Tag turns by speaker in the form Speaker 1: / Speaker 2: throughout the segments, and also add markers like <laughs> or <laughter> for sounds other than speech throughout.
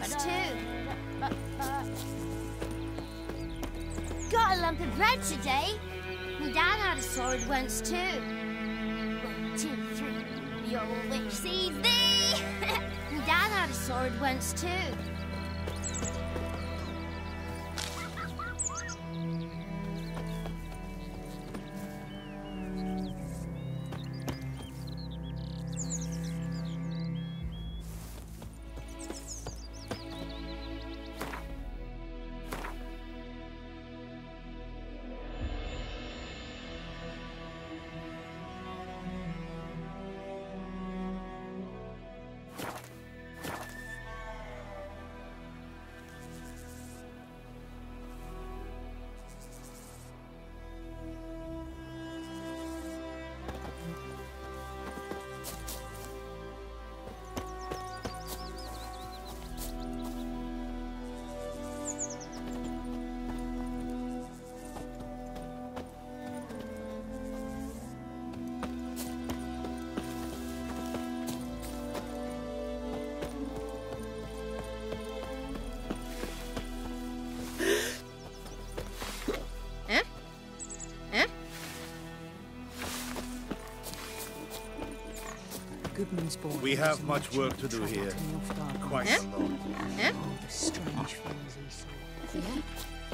Speaker 1: once too. Got a lump of bread today. My dad had a sword once too. One, two, three. Your witch sees thee. <laughs> My dad had a sword once too.
Speaker 2: We have much work to do here. Quite a lot.
Speaker 3: The strange things he saw. Yeah?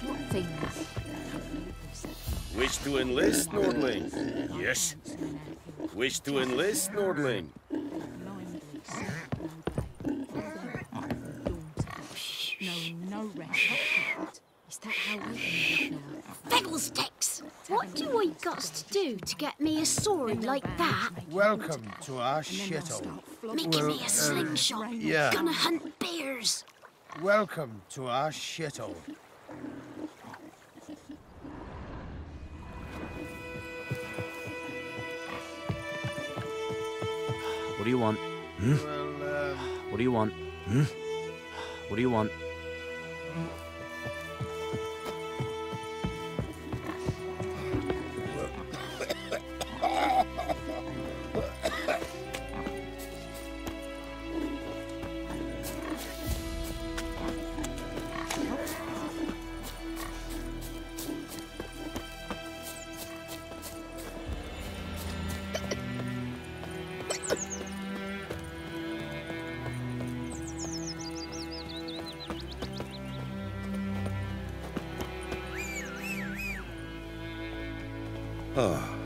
Speaker 3: What things?
Speaker 4: Wish to enlist, Nordling? Yes. Wish to enlist, Nordling?
Speaker 3: No, no rest. Is that how we now?
Speaker 5: Fiddlesticks! What do I got to get me a sword like that?
Speaker 2: Welcome to our shithole.
Speaker 5: Making me a slingshot.
Speaker 2: yeah.
Speaker 5: Gonna hunt bears.
Speaker 2: Welcome to our shithole.
Speaker 6: What do you want?
Speaker 2: Well, um,
Speaker 6: What do you want? Hmm? What do you want?
Speaker 2: Run,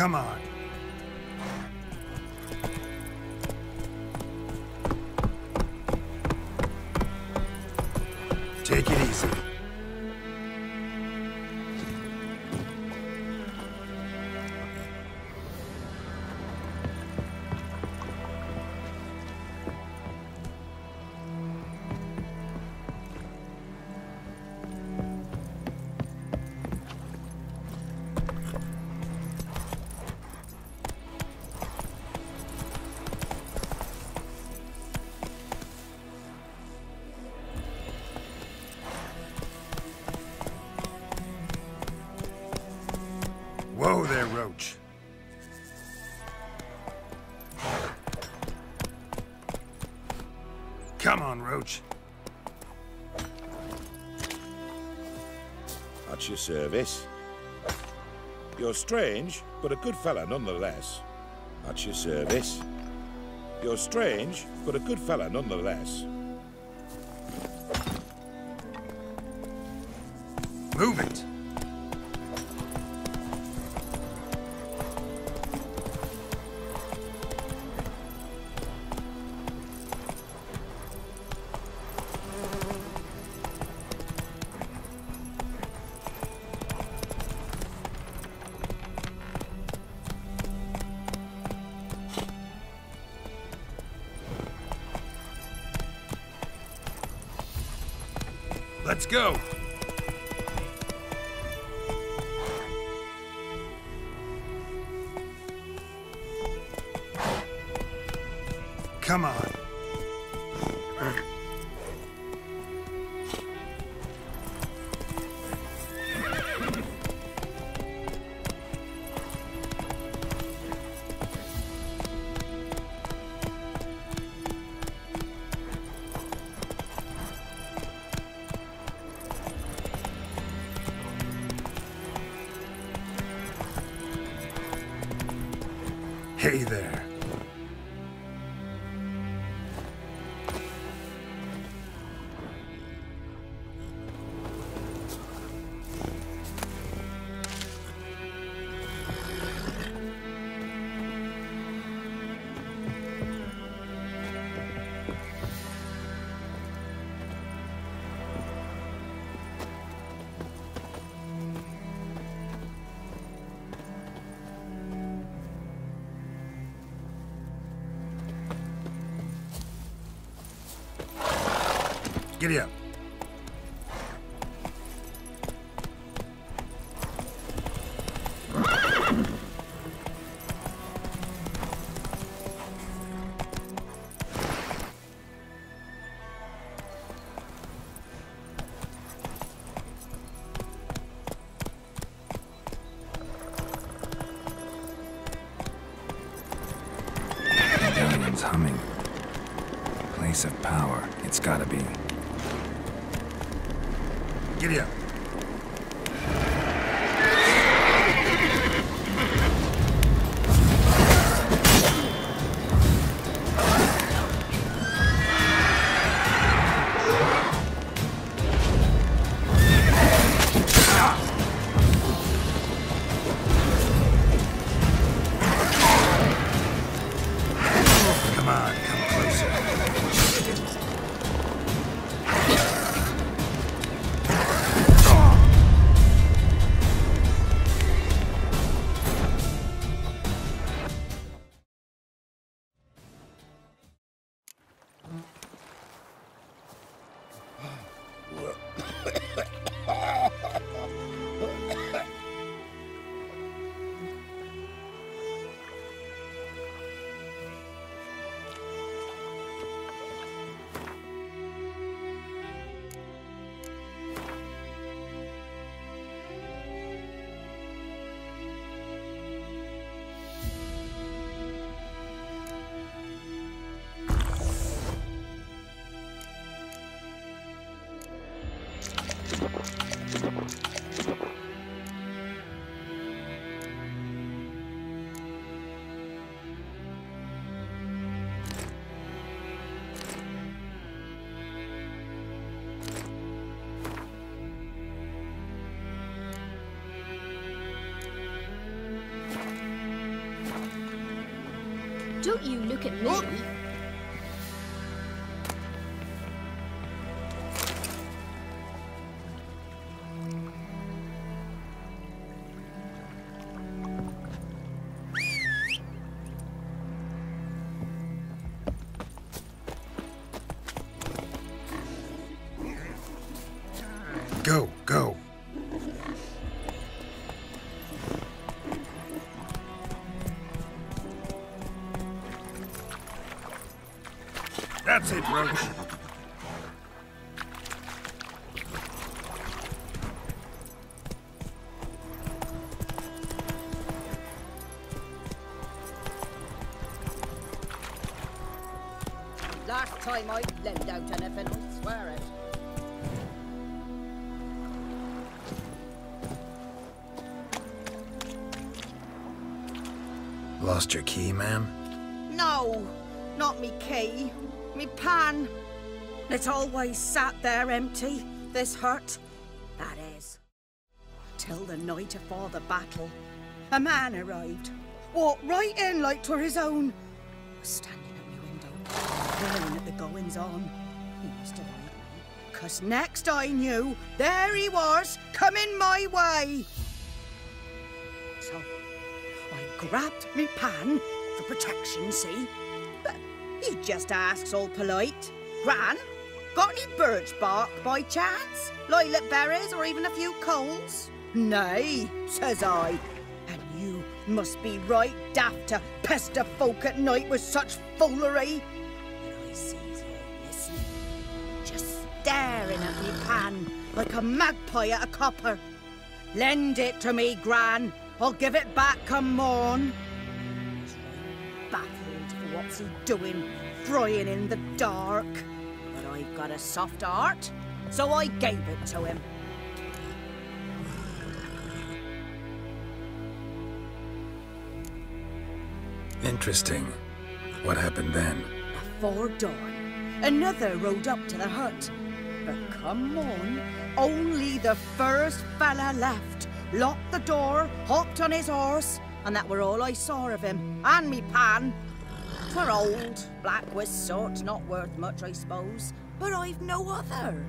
Speaker 2: Come on. Come on, Roach.
Speaker 4: At your service. You're strange, but a good fella nonetheless. At your service. You're strange, but a good fella nonetheless.
Speaker 2: Let's go! Come on. Giddy
Speaker 1: Don't you look at me.
Speaker 2: Oh. Roach.
Speaker 7: Last time I lend out anything, I swear it.
Speaker 2: Lost your key, ma'am?
Speaker 7: No, not me key. Me pan. It's always sat there empty, this hut. That is. Till the night afore the battle, a man arrived. Walked right in like 'twere his own. Was standing at my window, glaring at the goings on. He must have eyed me. Cause next I knew, there he was, coming my way. So I grabbed me pan for protection, see? Just asks all polite. Gran, got any birch bark by chance? Lilac berries or even a few coals? Nay, says I. And you must be right daft to pester folk at night with such foolery. But I sees you listening, just staring at me pan like a magpie at a copper. Lend it to me, Gran. I'll give it back come morn. What's he doing, frying in the dark. But I've got a soft heart, so I gave it to him.
Speaker 2: Interesting. What happened then?
Speaker 7: Before dawn, another rode up to the hut. But come on, only the first fella left. Locked the door, hopped on his horse, and that were all I saw of him. And me pan. For old, black with sort, not worth much, I suppose. But I've no other.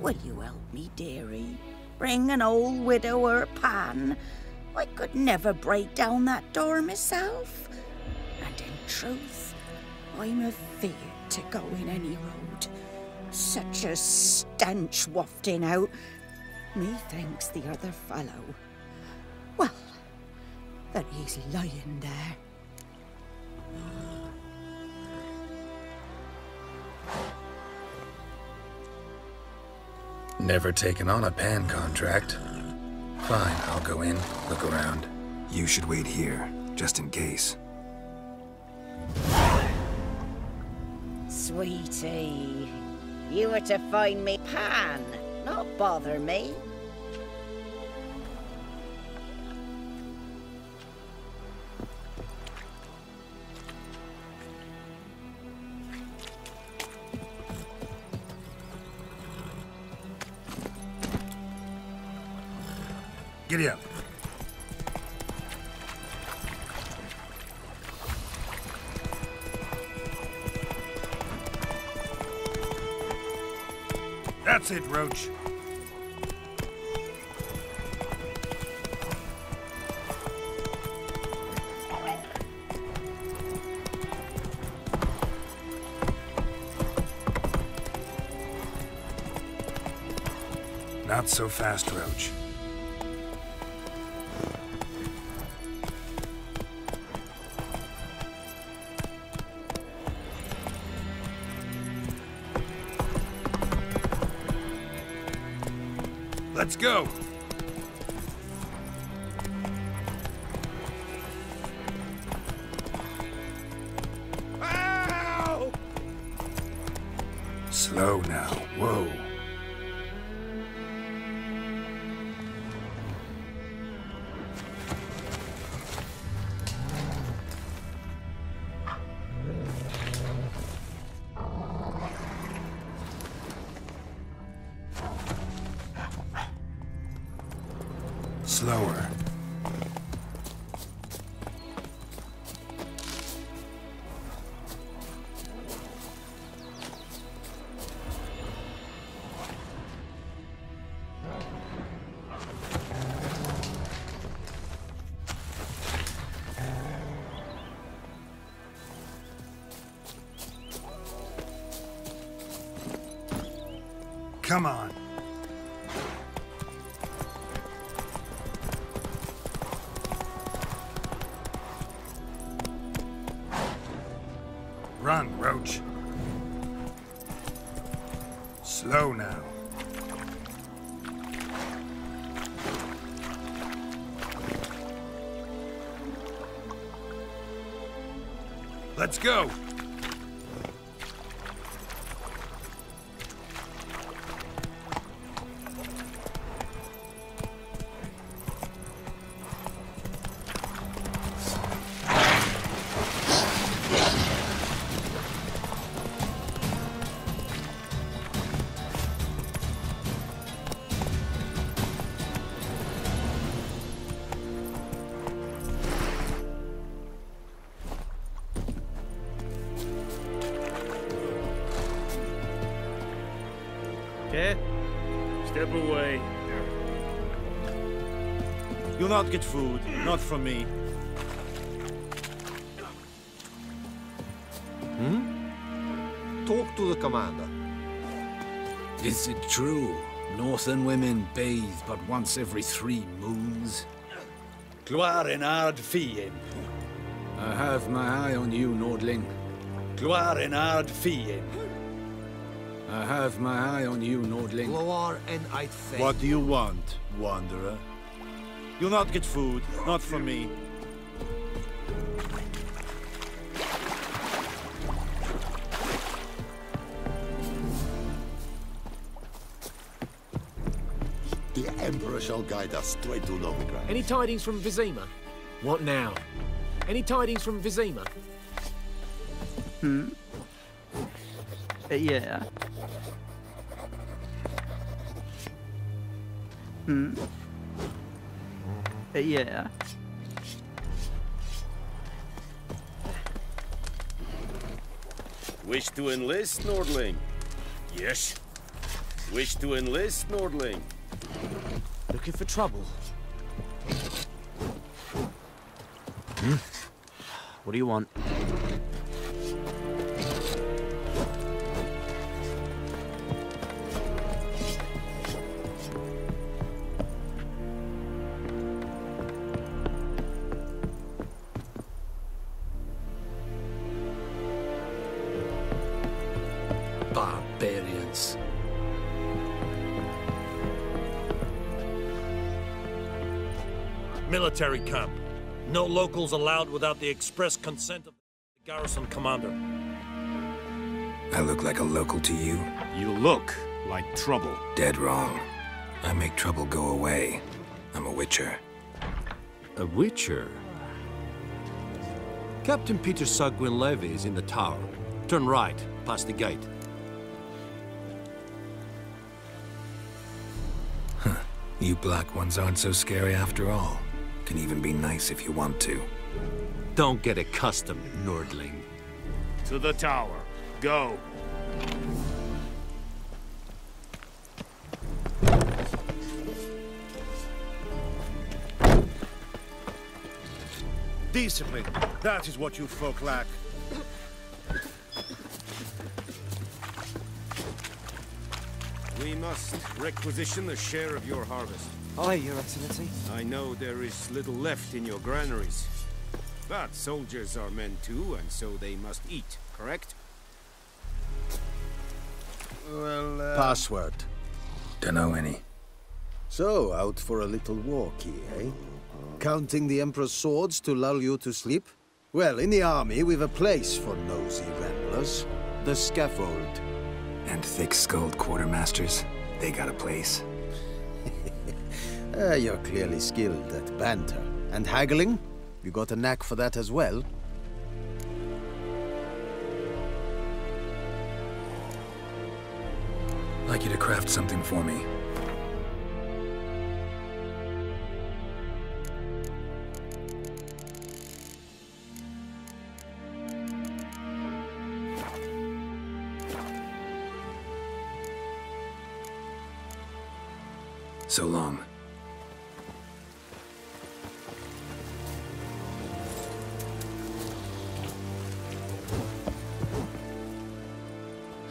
Speaker 7: Will you help me, dearie? Bring an old widower pan. I could never break down that door myself. And in truth, I'm afeard to go in any road. Such a stench wafting out. Methinks the other fellow. Well, that he's lying there.
Speaker 2: Never taken on a pan contract. Fine, I'll go in, look around.
Speaker 8: You should wait here, just in case.
Speaker 7: Sweetie, you were to find me pan, not bother me.
Speaker 8: Giddy up. That's it, Roach. Not so fast, Roach. Go. Come on. Run, Roach. Slow now. Let's go.
Speaker 9: Not get food, not from me.
Speaker 10: Hmm? Talk to the commander.
Speaker 11: Is it true? Northern women bathe but once every three moons?
Speaker 12: Gloire en ard fien.
Speaker 11: I have my eye on you, Nordling.
Speaker 12: Gloire en ard fien.
Speaker 11: I have my eye on you, Nordling.
Speaker 10: Gloire en ard
Speaker 9: What do you want, Wanderer? You'll not get food, not from me.
Speaker 13: The Emperor shall guide us straight to Novigrad.
Speaker 10: Any tidings from Vizima? What now? Any tidings from Vizima?
Speaker 14: Hmm? Uh, yeah. Yeah.
Speaker 13: Wish to enlist, Nordling? Yes. Wish to enlist, Nordling?
Speaker 10: Looking for trouble?
Speaker 6: Hmm? What do you want?
Speaker 15: Military camp. No locals allowed without the express consent of the garrison commander.
Speaker 2: I look like a local to you?
Speaker 16: You look like trouble.
Speaker 2: Dead wrong. I make trouble go away. I'm a witcher.
Speaker 16: A witcher? Captain Peter Saar Gwynleve is in the tower. Turn right, past the gate.
Speaker 2: Huh. You black ones aren't so scary after all. Can even be nice if you want to.
Speaker 16: Don't get accustomed, Nordling.
Speaker 13: To the tower. Go.
Speaker 9: Discipline. That is what you folk lack.
Speaker 13: We must requisition the share of your harvest.
Speaker 17: Aye, Your Excellency.
Speaker 13: I know there is little left in your granaries. But soldiers are men too, and so they must eat, correct?
Speaker 5: Well, uh...
Speaker 2: Password. Dunno any.
Speaker 5: So, out for a little walkie, eh? Counting the Emperor's swords to lull you to sleep? Well, in the army, we've a place for nosy ramblers. The scaffold.
Speaker 2: And thick-skulled quartermasters. They got a place.
Speaker 5: Uh, you're clearly skilled at banter. And haggling? You got a knack for that as well?
Speaker 2: Like you to craft something for me. So long.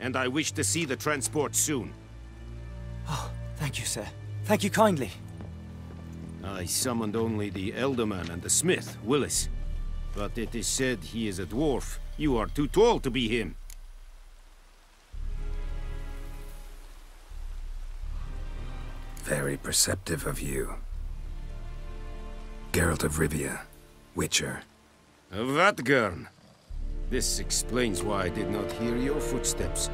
Speaker 13: and I wish to see the transport soon.
Speaker 17: Oh, thank you, sir. Thank you kindly.
Speaker 13: I summoned only the Elderman and the smith, Willis. But it is said he is a dwarf. You are too tall to be him.
Speaker 2: Very perceptive of you. Geralt of Rivia, Witcher.
Speaker 13: Vatgern. This explains why I did not hear your footsteps.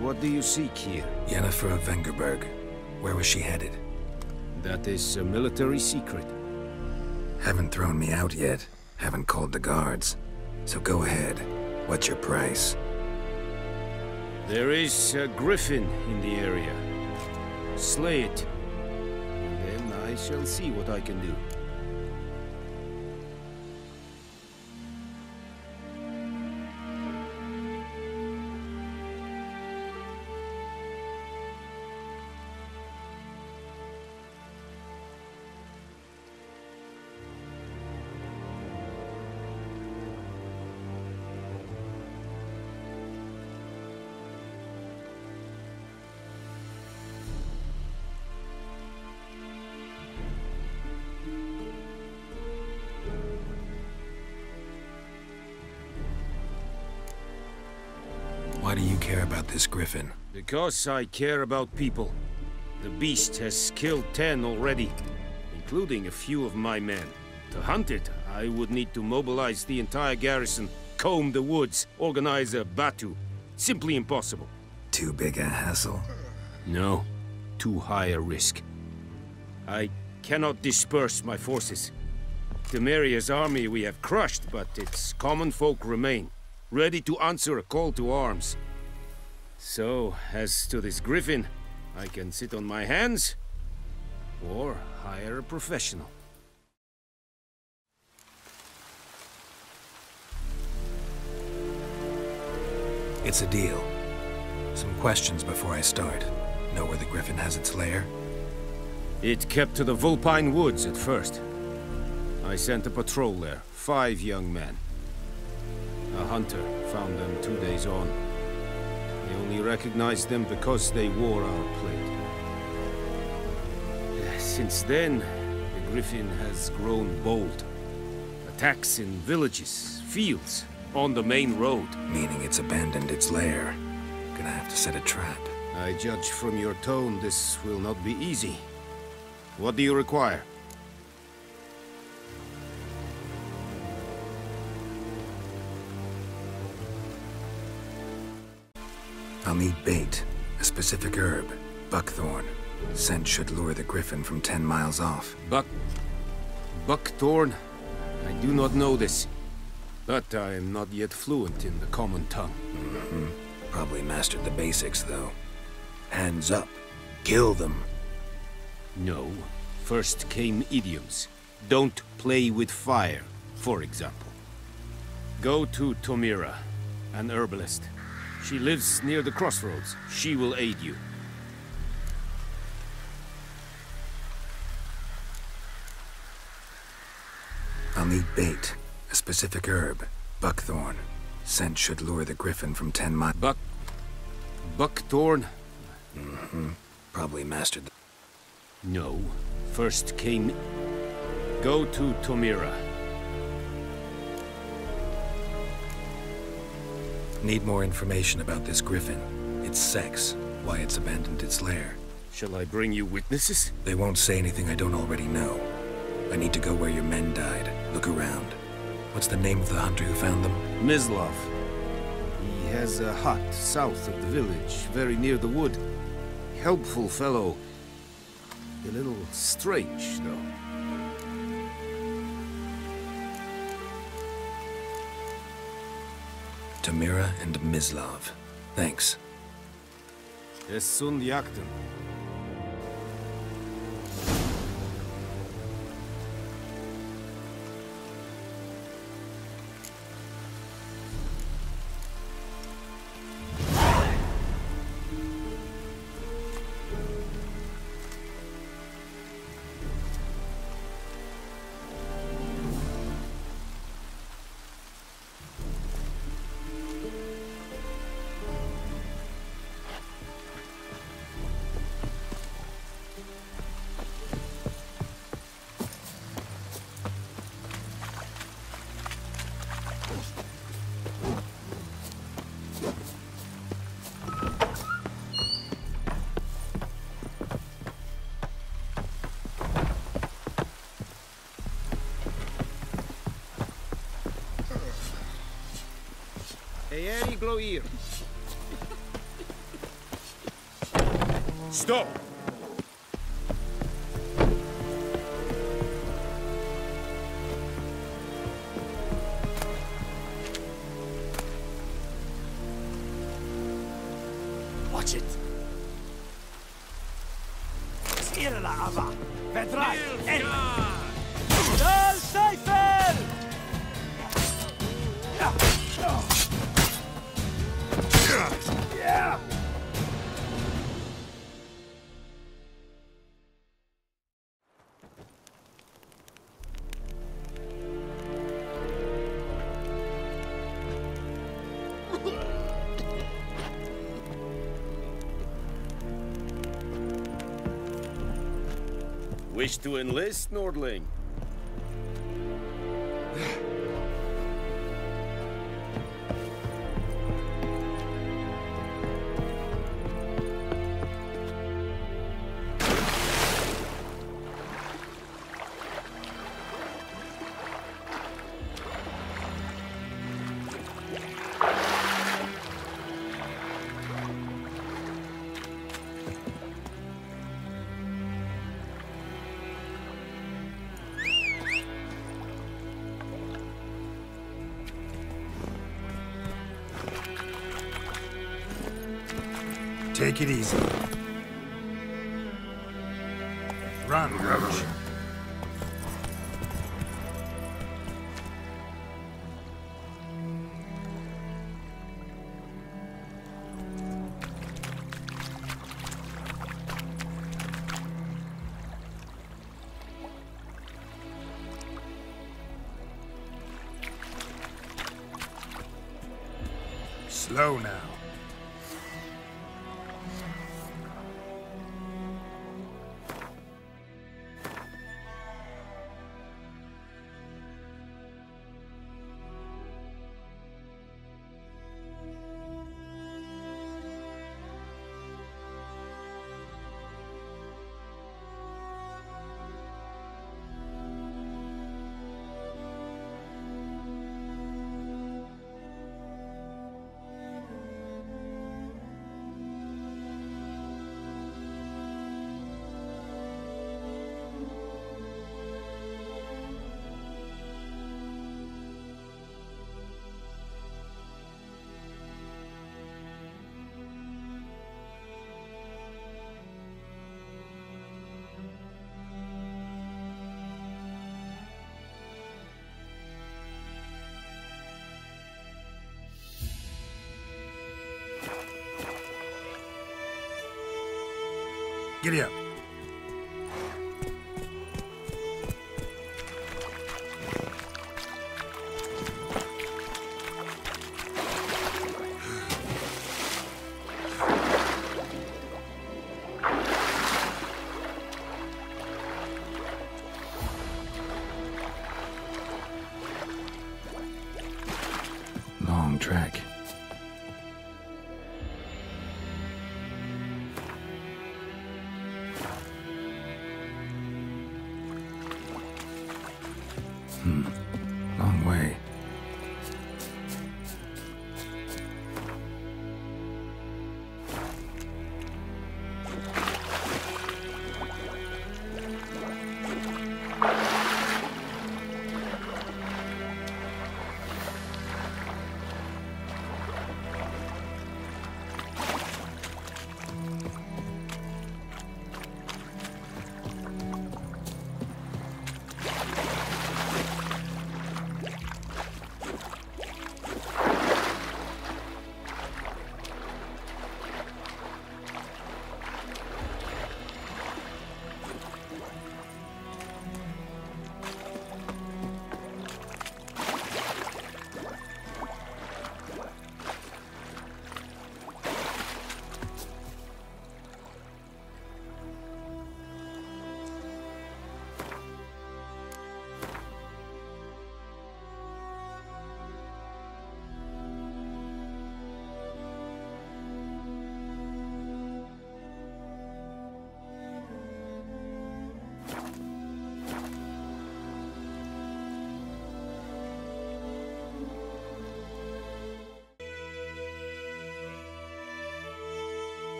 Speaker 13: What do you seek here?
Speaker 2: Yennefer of Vengerberg. Where was she headed?
Speaker 13: That is a military secret.
Speaker 2: Haven't thrown me out yet. Haven't called the guards. So go ahead. What's your price?
Speaker 13: There is a griffin in the area. Slay it. And then I shall see what I can do.
Speaker 2: This griffin?
Speaker 13: Because I care about people. The beast has killed ten already, including a few of my men. To hunt it, I would need to mobilize the entire garrison, comb the woods, organize a battue. Simply impossible.
Speaker 2: Too big a hassle?
Speaker 13: No. Too high a risk. I cannot disperse my forces. Temeria's army we have crushed, but its common folk remain, ready to answer a call to arms. So, as to this griffin, I can sit on my hands, or hire a professional.
Speaker 2: It's a deal. Some questions before I start. Know where the griffin has its lair?
Speaker 13: It kept to the Vulpine Woods at first. I sent a patrol there, five young men. A hunter found them two days on. They only recognized them because they wore our plate. Since then, the Griffin has grown bold. Attacks in villages, fields, on the main road.
Speaker 2: Meaning it's abandoned its lair. Gonna have to set a trap.
Speaker 13: I judge from your tone this will not be easy. What do you require?
Speaker 2: I'll need bait, a specific herb, buckthorn. Scent should lure the griffin from ten miles off.
Speaker 13: Buck... Buckthorn? I do not know this. But I am not yet fluent in the common tongue.
Speaker 2: Mm -hmm. Probably mastered the basics, though. Hands up. Kill them.
Speaker 13: No. First came idioms. Don't play with fire, for example. Go to Tomira, an herbalist. She lives near the crossroads. She will aid you.
Speaker 2: I'll need bait, a specific herb, buckthorn. Scent should lure the griffin from ten miles.
Speaker 13: Buck... Buckthorn?
Speaker 2: Mm-hmm. Probably mastered...
Speaker 13: No. First came... Go to Tomira.
Speaker 2: Need more information about this griffin. Its sex, why it's abandoned its lair.
Speaker 13: Shall I bring you witnesses?
Speaker 2: They won't say anything I don't already know. I need to go where your men died. Look around. What's the name of the hunter who found them?
Speaker 13: Mislav. He has a hut south of the village, very near the wood. Helpful fellow. A little strange, though.
Speaker 2: Tomira and Mislav. Thanks.
Speaker 13: Es sunt Gloir.
Speaker 8: Stop!
Speaker 13: Wish to enlist, Nordling?
Speaker 2: Giddy up.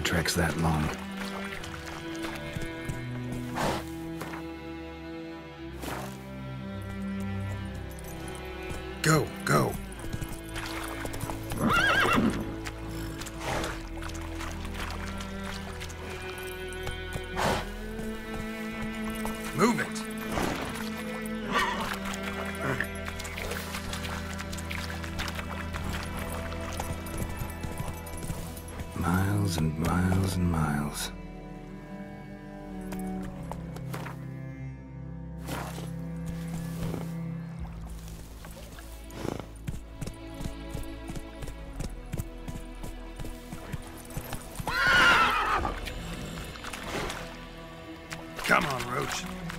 Speaker 2: Treks that long.
Speaker 18: On, Roach.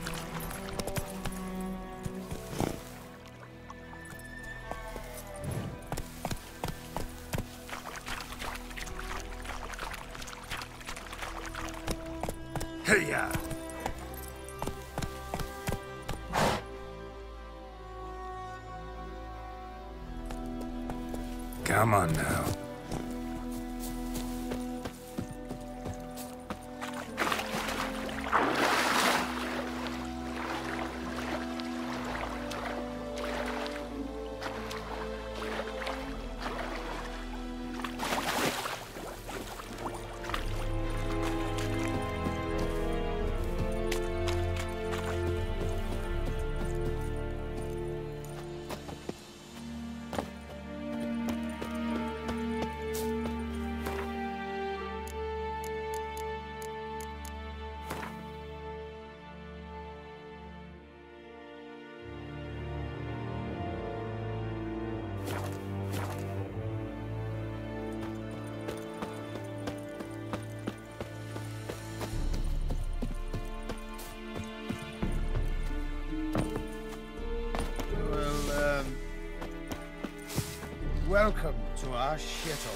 Speaker 5: To our shuttle.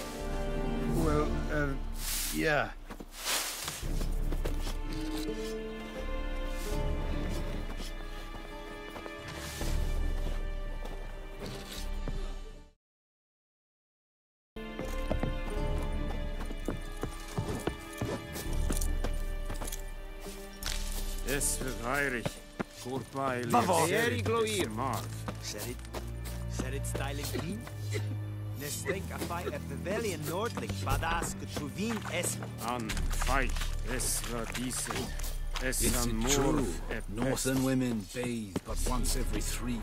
Speaker 5: Well, uh, yeah.
Speaker 13: Es wird Heinrich. Goodbye,
Speaker 5: Vavon.
Speaker 13: Erik
Speaker 5: Gloir.
Speaker 13: Mark.
Speaker 17: Said it. Said it styling clean. Nestek a fight at Pavilion Nordlich, Badas Getruvin es.
Speaker 13: An Feich. Es war decent. Es
Speaker 11: Is
Speaker 13: an
Speaker 11: true? Northern women bathe but once every three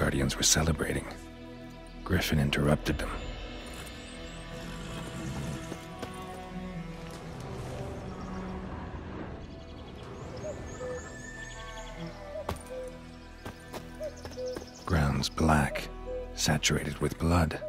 Speaker 2: Nilfgaardians were celebrating. Griffin interrupted them. Ground's black, saturated with blood.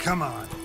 Speaker 5: Come on.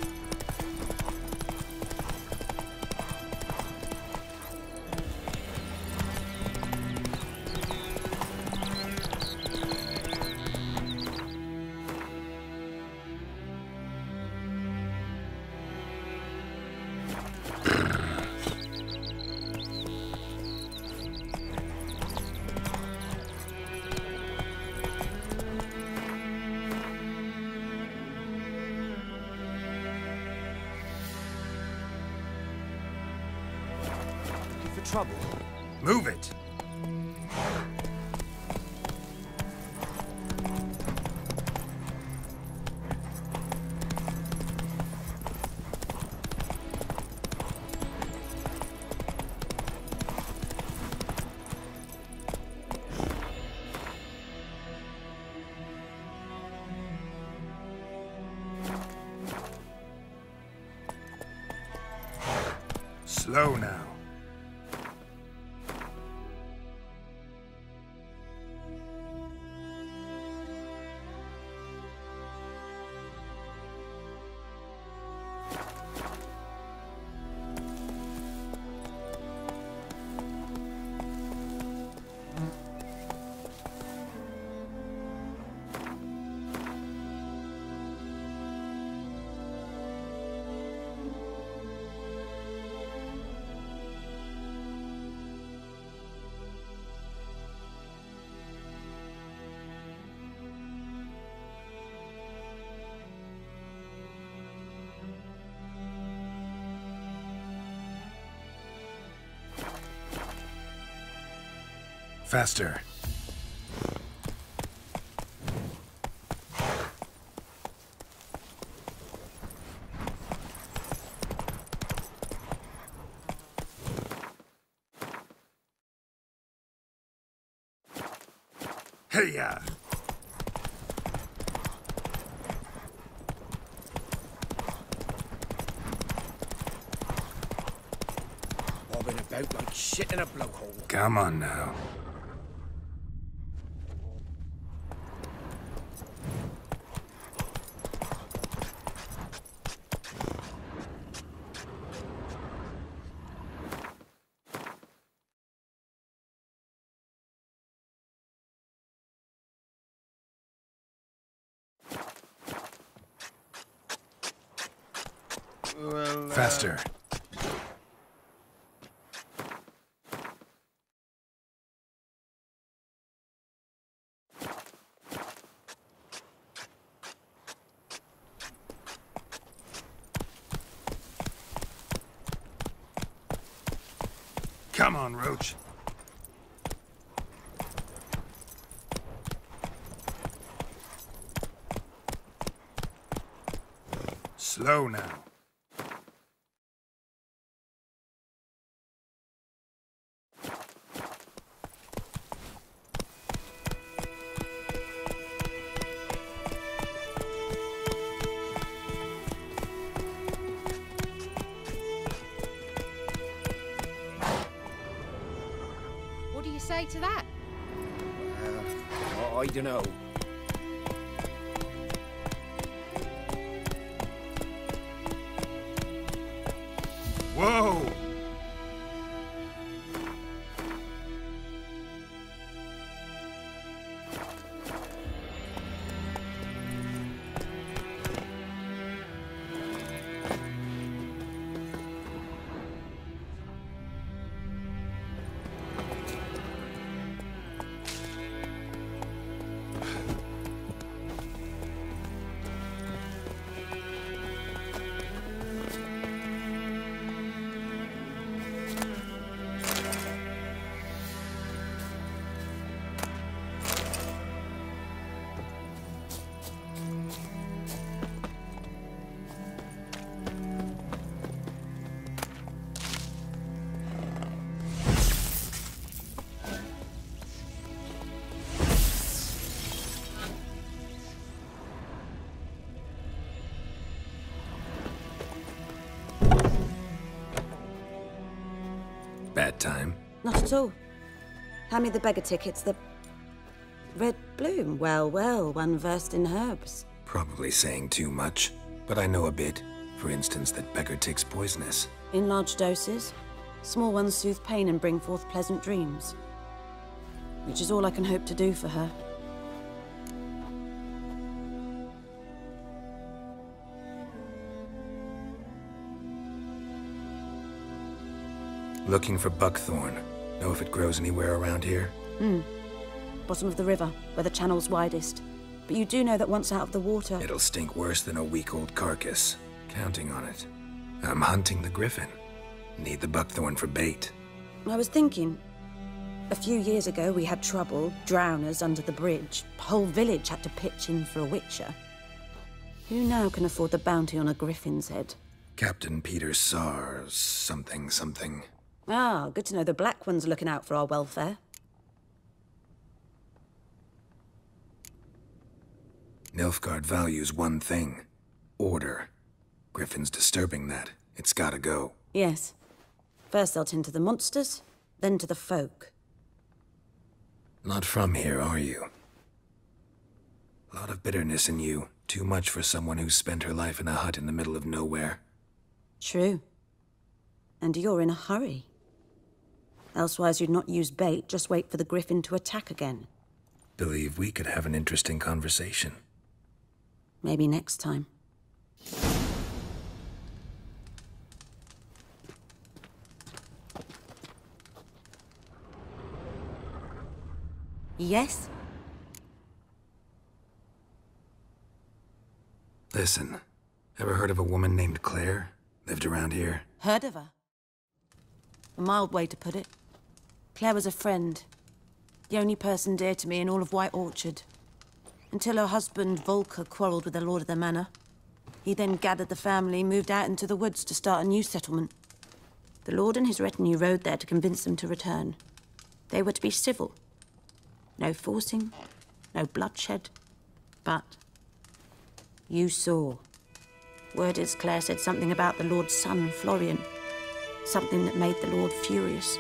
Speaker 5: Faster. Hey ya!
Speaker 17: Bobbing about like shit in a blowhole.
Speaker 5: Come on now.
Speaker 17: Well,
Speaker 5: Faster. Come on, Roach. Slow now.
Speaker 17: Uh, know.
Speaker 7: Not at all. Hand me the beggar tickets, the... Red bloom. Well, well, one versed in herbs.
Speaker 2: Probably saying too much, but I know a bit. For instance, that beggar tick's poisonous.
Speaker 7: In large doses. Small ones soothe pain and bring forth pleasant dreams. Which is all I can hope to do for her.
Speaker 2: Looking for buckthorn. Know if it grows anywhere around here?
Speaker 7: Hmm. Bottom of the river, where the channel's widest. But you do know that once out of the water...
Speaker 2: It'll stink worse than a week-old carcass. Counting on it. I'm hunting the griffin. Need the buckthorn for bait.
Speaker 7: I was thinking... A few years ago, we had trouble, drowners under the bridge. Whole village had to pitch in for a witcher. Who now can afford the bounty on a griffin's head?
Speaker 2: Captain Peter Sars, something, something.
Speaker 7: Ah, good to know the Black One's looking out for our welfare.
Speaker 2: Nilfgaard values one thing. Order. Griffin's disturbing that. It's gotta go.
Speaker 7: Yes. First they'll tend to the monsters, then to the folk.
Speaker 2: Not from here, are you? A lot of bitterness in you. Too much for someone who's spent her life in a hut in the middle of nowhere.
Speaker 7: True. And you're in a hurry. Elsewise you'd not use bait, just wait for the griffin to attack again.
Speaker 2: Believe we could have an interesting conversation.
Speaker 7: Maybe next time. Yes?
Speaker 2: Listen, ever heard of a woman named Claire? Lived around here?
Speaker 7: Heard of her? A mild way to put it. Claire was a friend. The only person dear to me in all of White Orchard. Until her husband, Volker, quarreled with the lord of the manor. He then gathered the family, moved out into the woods to start a new settlement. The lord and his retinue rode there to convince them to return. They were to be civil. No forcing, no bloodshed. But you saw. Word is Claire said something about the Lord's son, Florian. Something that made the Lord furious.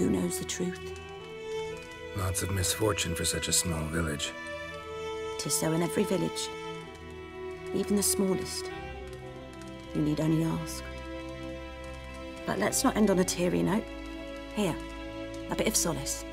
Speaker 7: Who knows the truth?
Speaker 2: Lots of misfortune for such a small village.
Speaker 7: Tis so in every village. Even the smallest. You need only ask. But let's not end on a teary note. Here, a bit of solace.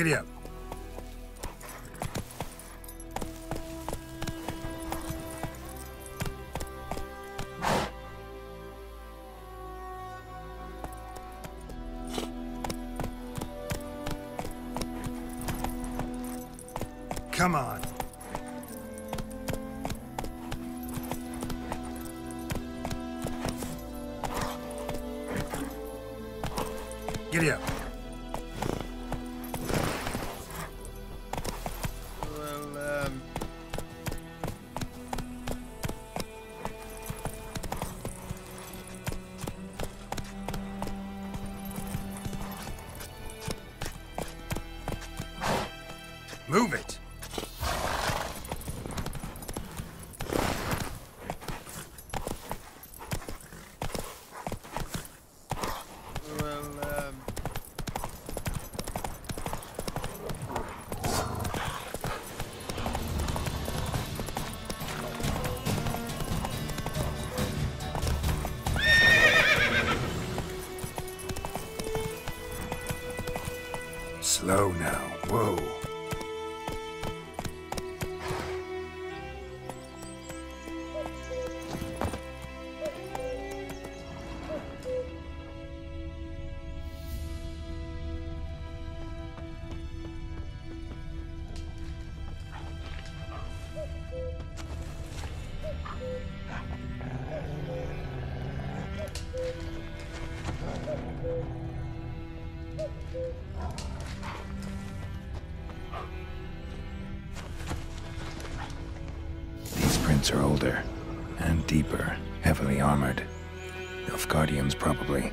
Speaker 5: Giddy up.
Speaker 2: These prints are older and deeper, heavily armored. Nilfgaardians, probably.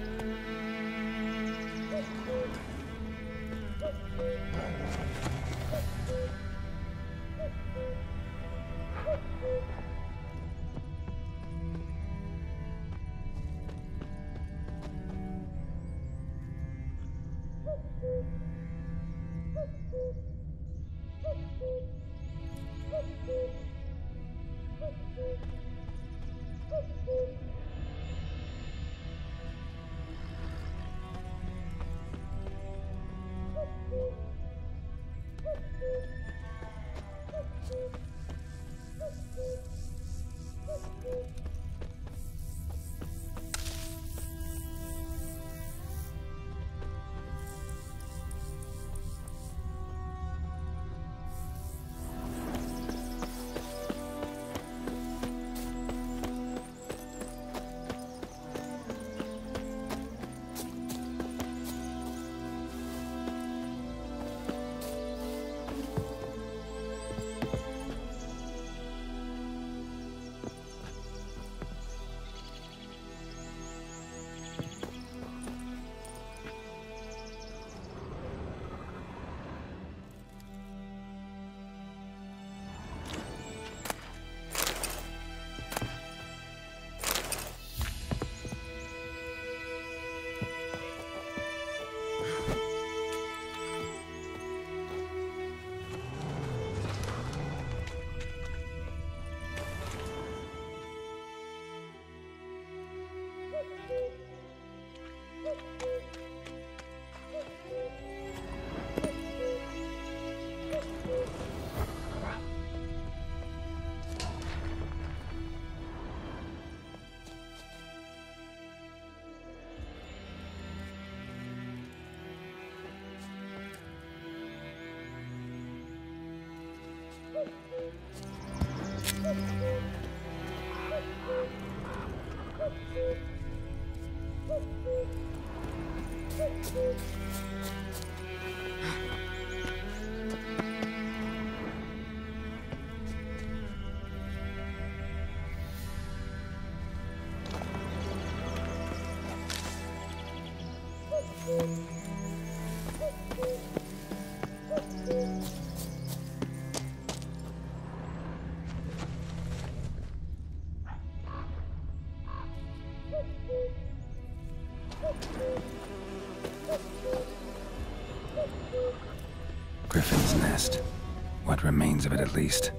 Speaker 2: Griffin's remains of it at least.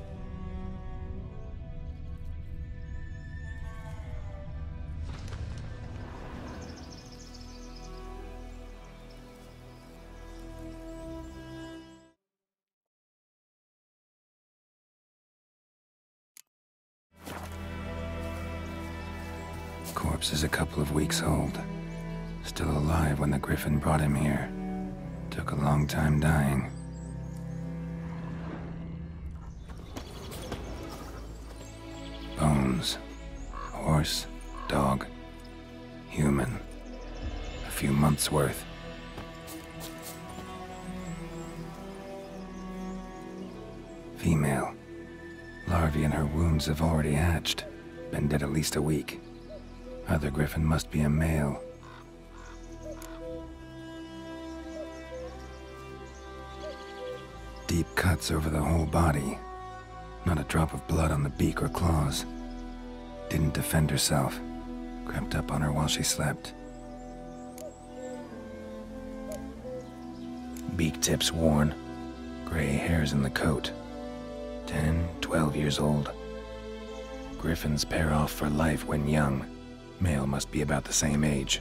Speaker 2: Corpse is a couple of weeks old. Still alive when the Griffin brought him here. Took a long time dying. Horse, dog, human. A few months' worth. Female. Larvae in her wounds have already hatched. Been dead at least a week. Other griffin must be a male. Deep cuts over the whole body. Not a drop of blood on the beak or claws. Didn't defend herself. Crept up on her while she slept. Beak tips worn. Gray hairs in the coat. Ten, twelve years old. Griffins pair off for life when young. Male must be about the same age.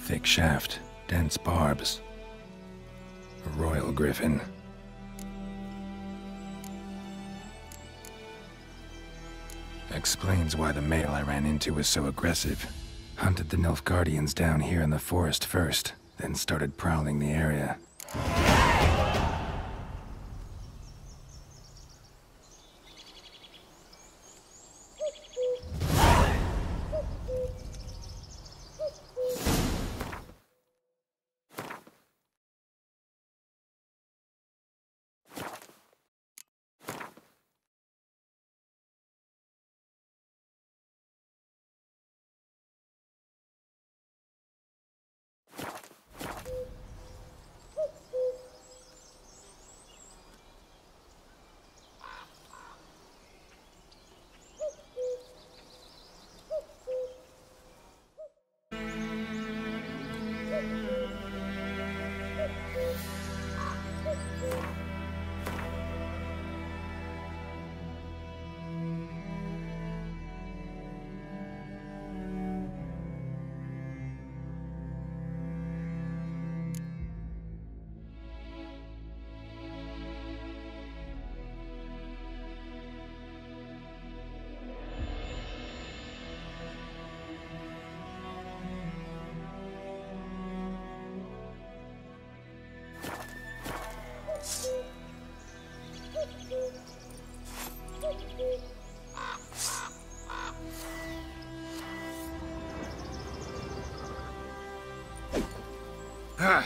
Speaker 2: Thick shaft, dense barbs. A royal griffin. Explains why the male I ran into was so aggressive. Hunted the Nilfgaardians down here in the forest first, then started prowling the area. Huh.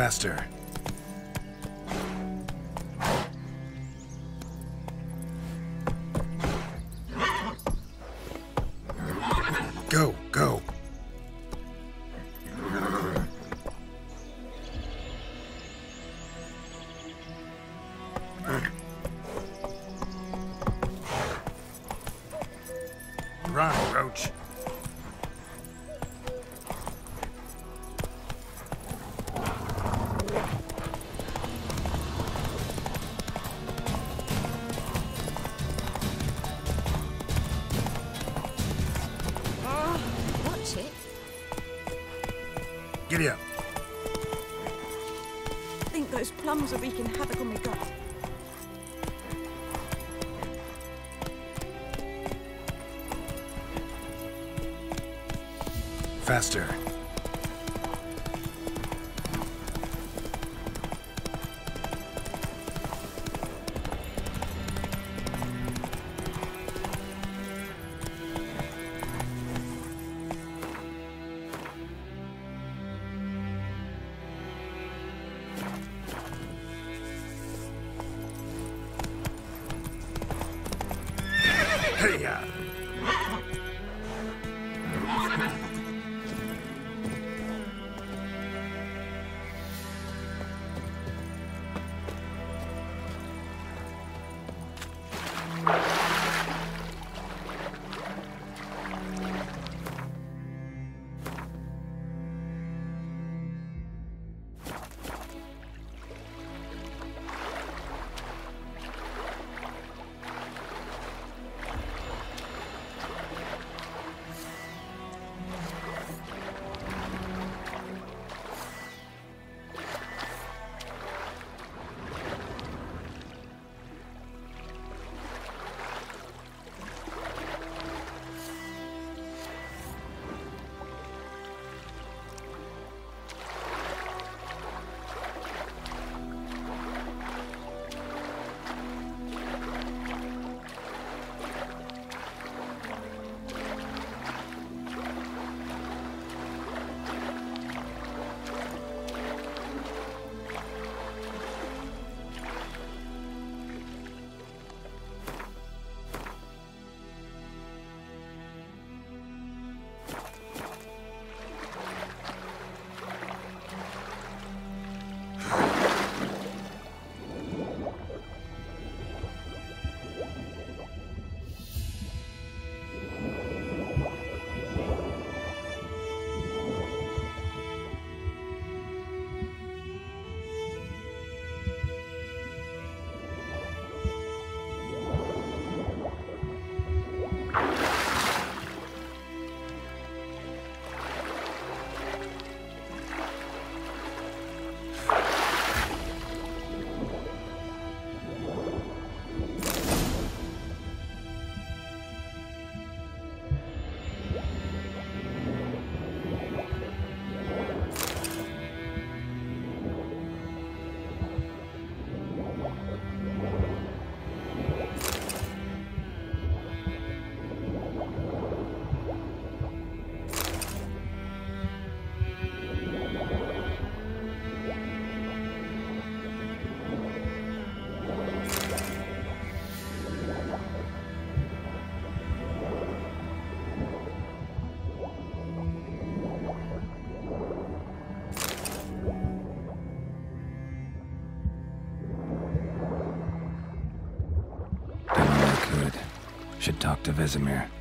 Speaker 8: Faster.
Speaker 7: Those plums are wreaking havoc on gut.
Speaker 2: Faster.
Speaker 19: Should talk to Vesemir.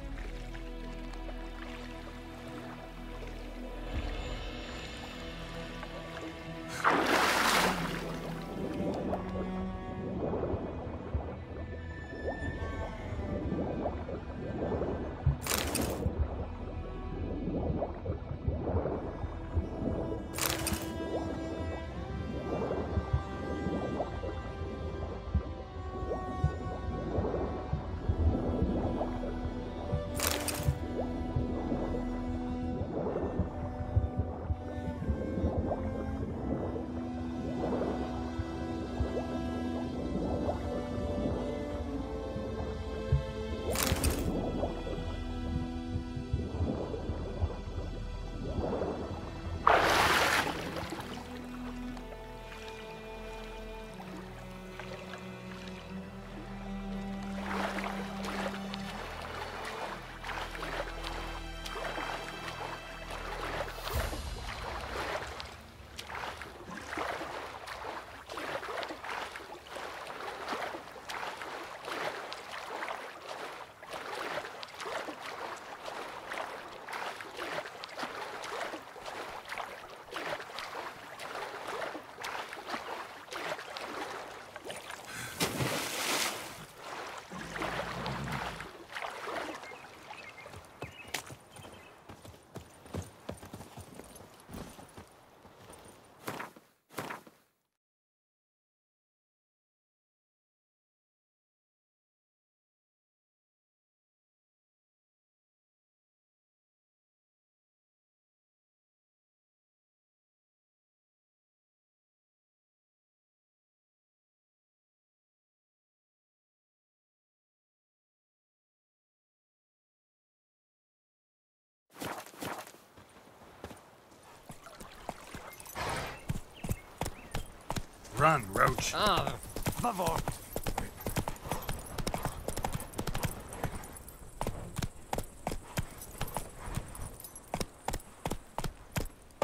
Speaker 8: Run, Roach.
Speaker 10: Ah, favor.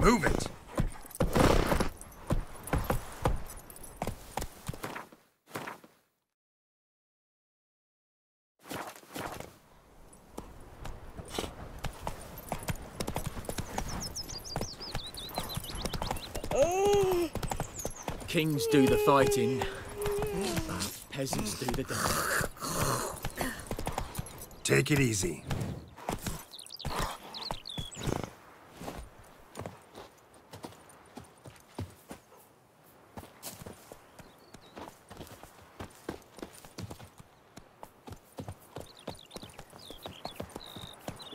Speaker 8: Move it.
Speaker 10: Kings do the fighting, peasants do the dancing.
Speaker 8: Take it easy.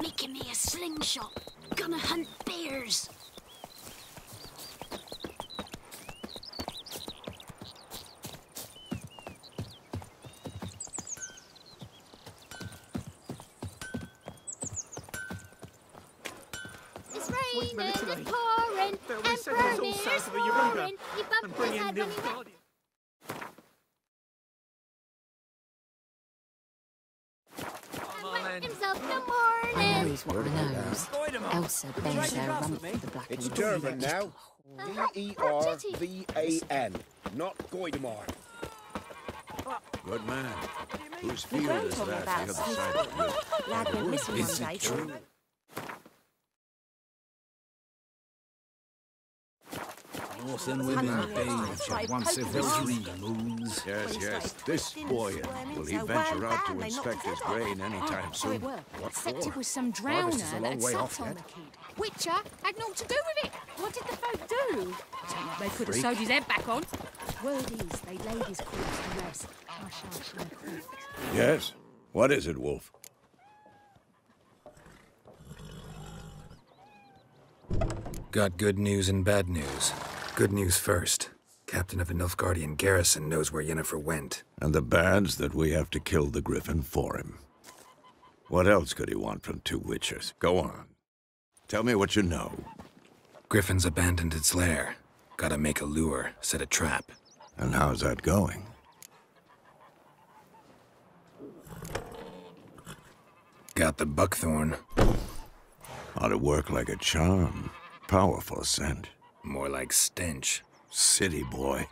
Speaker 20: Making me a slingshot. Gonna hunt bears.
Speaker 1: It's raining
Speaker 10: military.
Speaker 1: and pouring
Speaker 10: They'll
Speaker 1: and
Speaker 10: send us all
Speaker 1: burning
Speaker 10: south
Speaker 1: it's
Speaker 10: of the Yaruga
Speaker 1: pouring. You
Speaker 10: and
Speaker 1: bumped
Speaker 10: bring
Speaker 1: his
Speaker 10: in
Speaker 1: head
Speaker 10: the
Speaker 1: when he went- wet himself in the
Speaker 3: I
Speaker 1: morning.
Speaker 3: know he's what I knows. Elsa bears their the black
Speaker 13: It's
Speaker 3: and
Speaker 13: German now. D-E-R-V-A-N, not Goidemar.
Speaker 9: Good man. Whose
Speaker 21: My
Speaker 9: field is that
Speaker 21: about
Speaker 9: the other side of the river?
Speaker 21: Lad went missing one
Speaker 9: Is
Speaker 21: day.
Speaker 9: it true?
Speaker 11: Northern women bathe once every three moons.
Speaker 9: Yes, yes. This boy, will he venture out to inspect his grain anytime soon? What
Speaker 3: Except it was some
Speaker 9: Harvest a
Speaker 3: drowner
Speaker 9: long
Speaker 3: that
Speaker 9: way
Speaker 3: sat
Speaker 9: off
Speaker 3: on
Speaker 9: yet.
Speaker 3: the kid. Witcher had naught to do with it. What did the folk do? They could have
Speaker 9: Freak.
Speaker 3: sewed his head back on. Word is, they laid his corpse to rest. Hush, hush, in.
Speaker 9: Yes. What is it, Wolf?
Speaker 2: Got good news and bad news. Good news first. Captain of the Nilfgaardian garrison knows where Yennefer went.
Speaker 9: And the bad's that we have to kill the griffin for him. What else could he want from two witchers? Go on. Tell me what you know.
Speaker 2: Griffin's abandoned its lair. Gotta make a lure, set a trap.
Speaker 9: And how's that going?
Speaker 2: Got the buckthorn.
Speaker 9: Ought to work like a charm. Powerful scent.
Speaker 2: More like stench.
Speaker 9: City boy.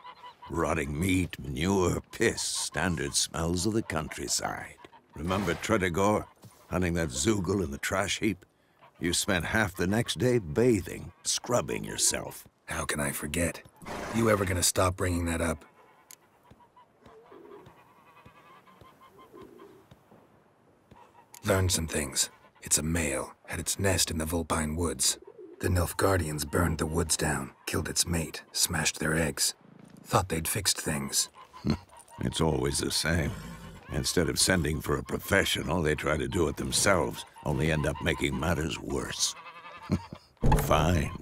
Speaker 9: Rotting meat, manure, piss. Standard smells of the countryside. Remember Tretogor? Hunting that Zeugl in the trash heap? You spent half the next day bathing, scrubbing yourself.
Speaker 2: How can I forget? You ever gonna stop bringing that up? Learned some things. It's a male, had its nest in the Vulpine Woods. The Nilfgaardians burned the woods down, killed its mate, smashed their eggs. Thought they'd fixed things. <laughs>
Speaker 9: It's always the same. Instead of sending for a professional, they try to do it themselves, only end up making matters worse. <laughs> Fine.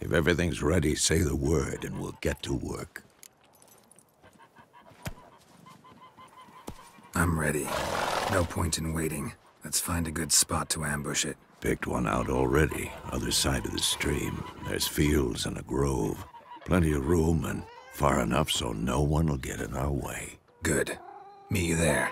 Speaker 9: If everything's ready, say the word and we'll get to work.
Speaker 2: I'm ready. No point in waiting. Let's find a good spot to ambush it.
Speaker 9: Picked one out already, other side of the stream. There's fields and a grove. Plenty of room and far enough so no one will get in our way.
Speaker 2: Good. Me there.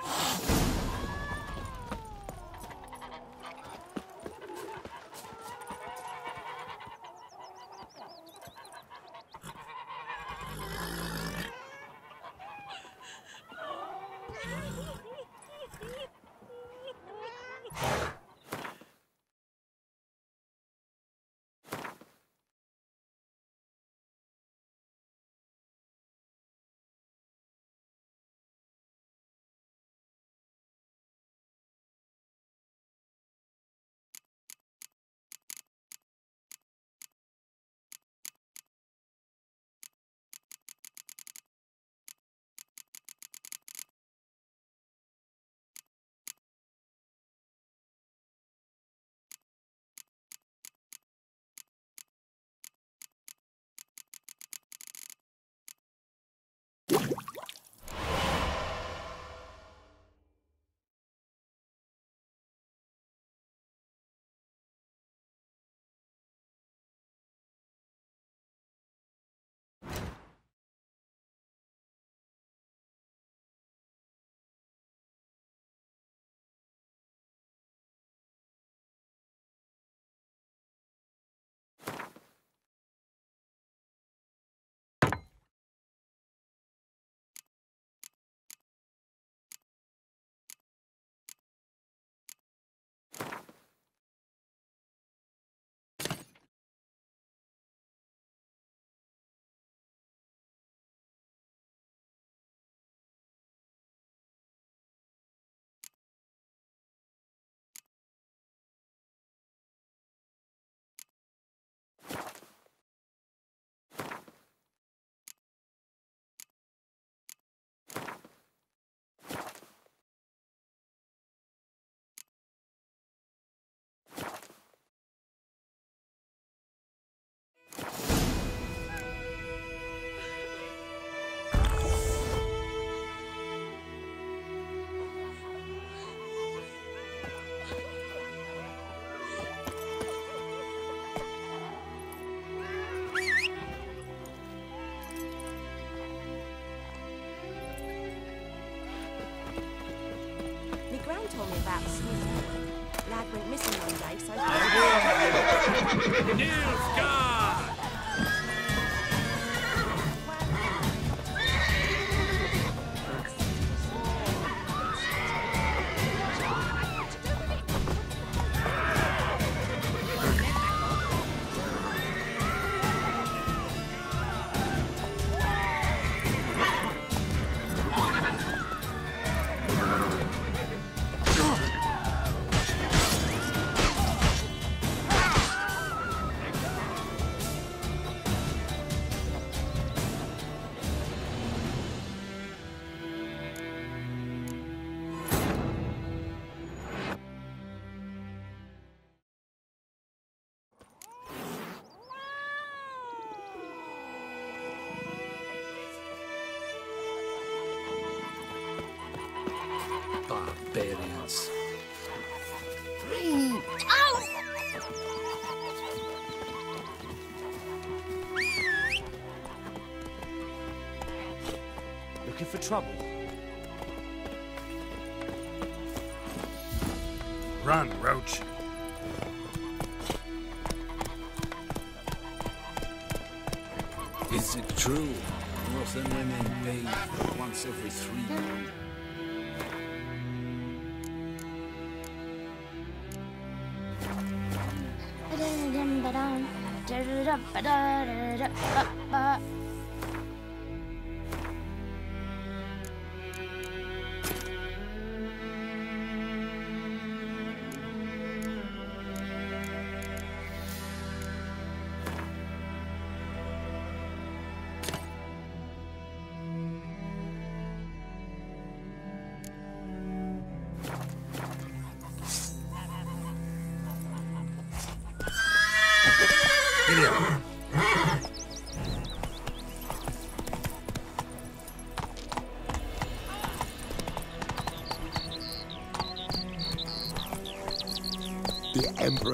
Speaker 15: Nilfgaard!
Speaker 17: Trouble?
Speaker 8: Run, Roach.
Speaker 11: Is it true? Northern women bathe once every three months.
Speaker 8: Get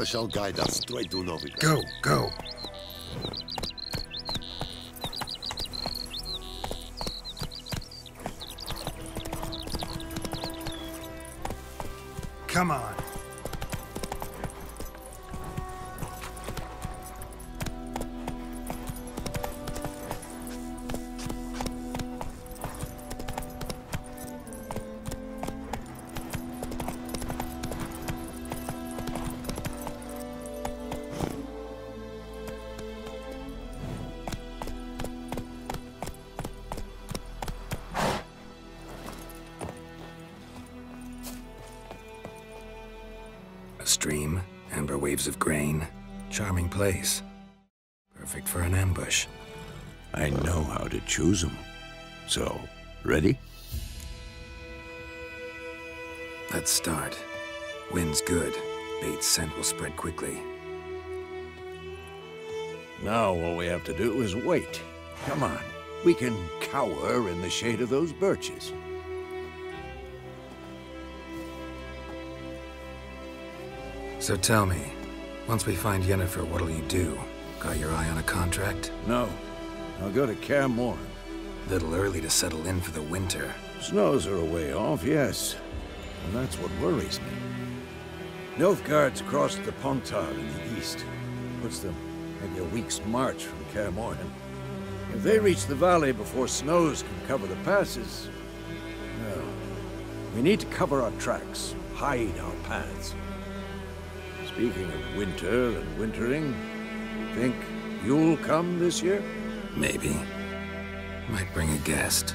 Speaker 22: Emperor shall guide us straight to Novigrad.
Speaker 8: Go, go.
Speaker 2: Of grain. Charming place. Perfect for an ambush.
Speaker 9: I know how to choose 'em. So, ready?
Speaker 2: Let's start. Wind's good. Bait's scent will spread quickly.
Speaker 9: Now all we have to do is wait. Come on. We can cower in the shade of those birches.
Speaker 2: So tell me, once we find Yennefer, what'll you do? Got your eye on a contract?
Speaker 9: No. I'll go to Kaer Morhen.
Speaker 2: Little early to settle in for the winter.
Speaker 9: Snows are a way off, yes. And that's what worries me. Nilfgaard's crossed the Pontar in the east. Puts them maybe a week's march from Kaer Morhen. If they reach the valley before snows can cover the passes, well, we need to cover our tracks, hide our paths. Speaking of winter and wintering, think you'll come this year?
Speaker 2: Maybe. Might bring a guest.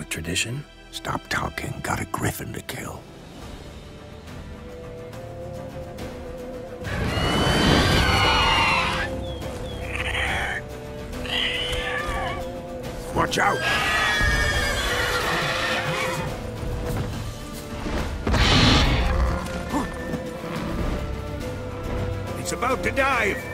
Speaker 2: with tradition.
Speaker 9: Stop talking. Got a griffin to kill.
Speaker 23: Watch out!
Speaker 9: It's about to dive.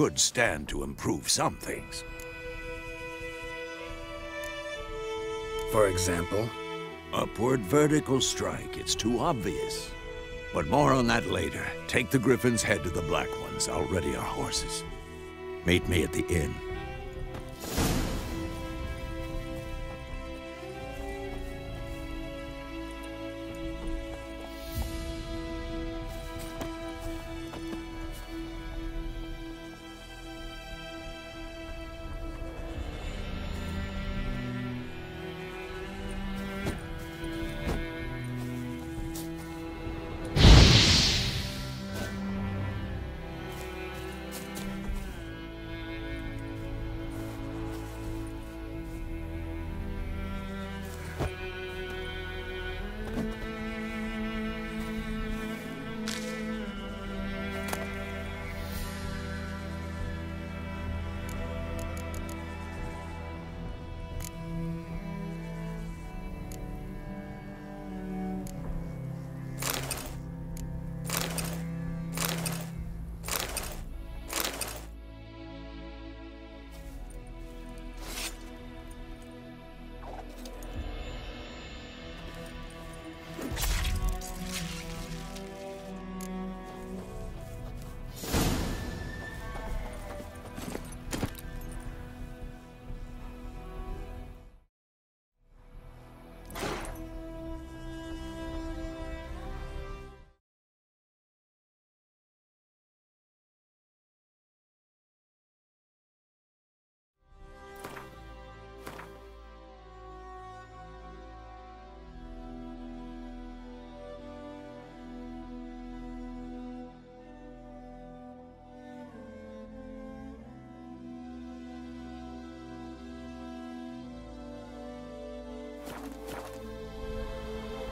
Speaker 9: Could stand to improve some things.
Speaker 24: For example?
Speaker 9: Upward vertical strike. It's too obvious. But more on that later. Take the Griffin's head to the Black Ones. I'll ready our horses. Meet me at the inn.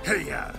Speaker 2: Hey-ya!
Speaker 25: I
Speaker 2: uh,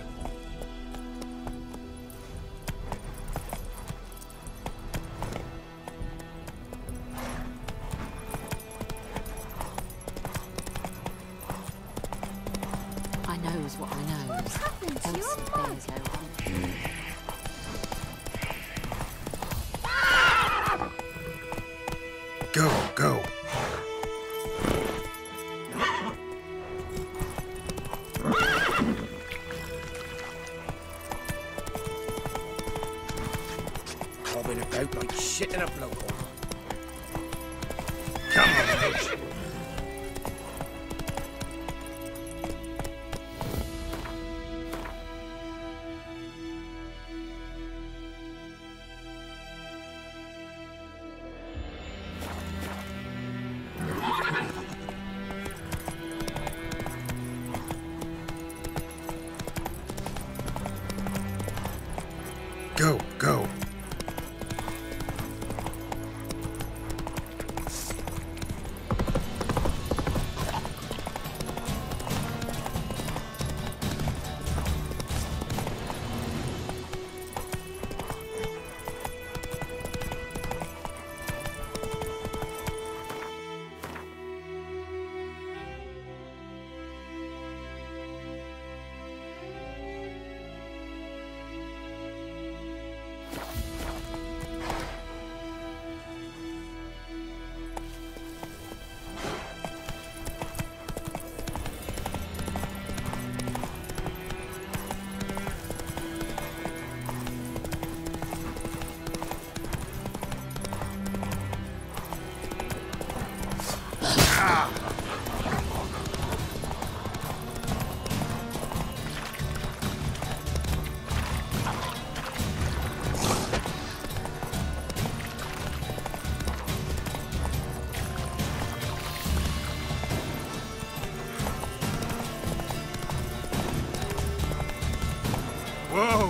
Speaker 2: Whoa!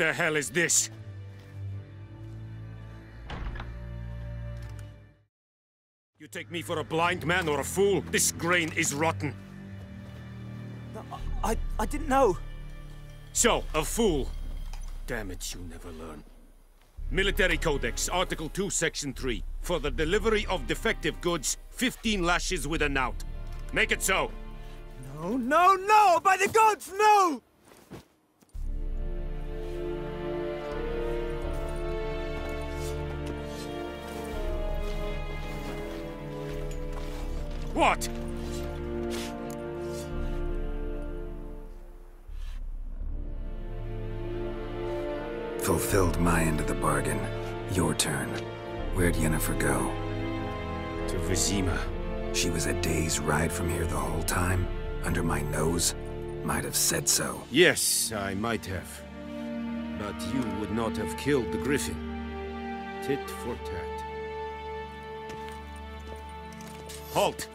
Speaker 13: The hell is this? You take me for a blind man or a fool? This grain is rotten.
Speaker 17: I, I didn't know.
Speaker 13: So, a fool. Damn it, you never learn. Military Codex, Article 2, Section 3. For the delivery of defective goods, 15 lashes with a knout. Make it so.
Speaker 17: No, no, no! By the gods, no!
Speaker 13: What?
Speaker 2: Fulfilled my end of the bargain. Your turn. Where'd Yennefer go?
Speaker 13: To Vizima.
Speaker 2: She was a day's ride from here the whole time? Under my nose? Might have said so.
Speaker 13: Yes, I might have. But you would not have killed the griffin. Tit for tat. Halt!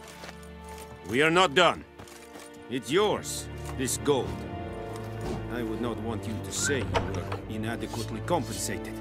Speaker 13: We are not done. It's yours, this gold. I would not want you to say you were inadequately compensated.